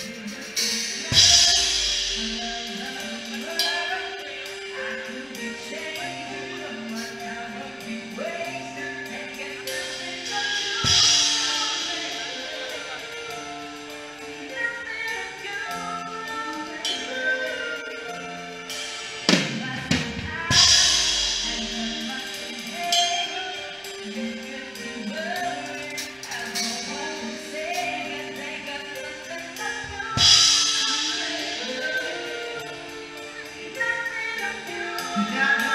Música Yeah.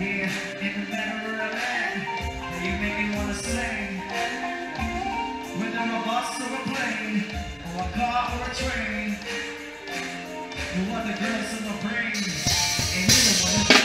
here in the Neverland. You make me wanna sing. Whether I'm a bus or a plane, or a car or a train, you are the girls in my brain, and you the one.